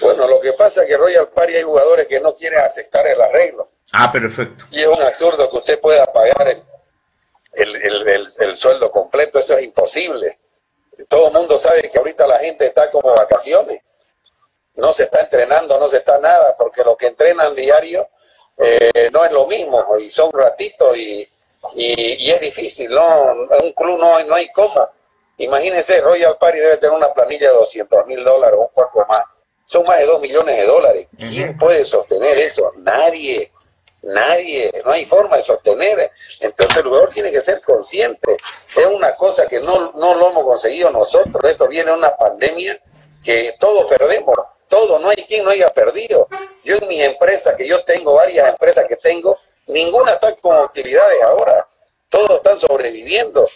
Bueno, lo que pasa es que Royal Party hay jugadores que no quieren aceptar el arreglo. Ah, perfecto. Y es un absurdo que usted pueda pagar el, el, el, sueldo completo, eso es imposible. Todo el mundo sabe que ahorita la gente está como vacaciones. No se está entrenando, no se está nada, porque lo que entrenan diario eh, no es lo mismo, y son ratitos y, y, es difícil, ¿no? En un club no, no hay coma. Imagínense, Royal Party debe tener una planilla de 200 mil dólares, un poco más. Son más de 2 millones de dólares. ¿Quién puede sostener eso? Nadie. Nadie, no hay forma de sostener. Entonces el jugador tiene que ser consciente. Es una cosa que no, no lo hemos conseguido nosotros. Esto viene una pandemia que todos perdemos. Todo, no hay quien no haya perdido. Yo en mi empresa, que yo tengo varias empresas que tengo, ninguna está con utilidades ahora. Todos están sobreviviendo.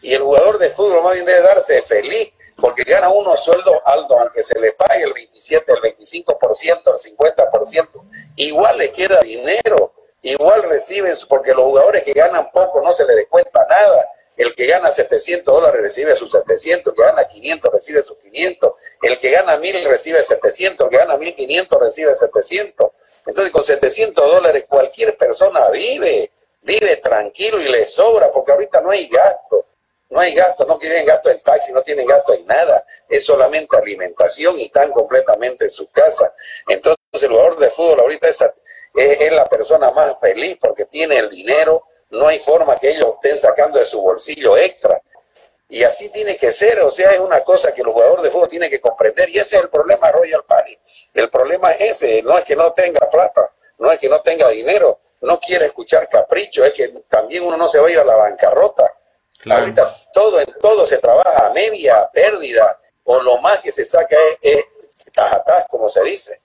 Y el jugador de fútbol más bien debe darse feliz porque gana unos sueldos altos, aunque se le pague el 27, el 25%, el 50%, igual le queda dinero, igual reciben, porque los jugadores que ganan poco no se les descuenta nada. El que gana 700 dólares recibe sus 700, el que gana 500 recibe sus 500, el que gana 1000 recibe 700, el que gana 1500 recibe 700. Entonces con 700 dólares cualquier persona vive, vive tranquilo y le sobra, porque ahorita no hay gasto. No hay gasto, no tienen gasto en taxi, no tienen gasto en nada, es solamente alimentación y están completamente en su casa. Entonces el jugador de fútbol ahorita es, es, la persona más feliz porque tiene el dinero, no hay forma que ellos estén sacando de su bolsillo extra. Y así tiene que ser, o sea, es una cosa que el jugador de fútbol tiene que comprender y ese es el problema Royal Party. El problema es ese, no es que no tenga plata, no es que no tenga dinero, no quiere escuchar capricho, es que también uno no se va a ir a la bancarrota. Ahorita todo, todo se trabaja media pérdida, o lo más que se saca es, es como se dice.